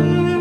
you.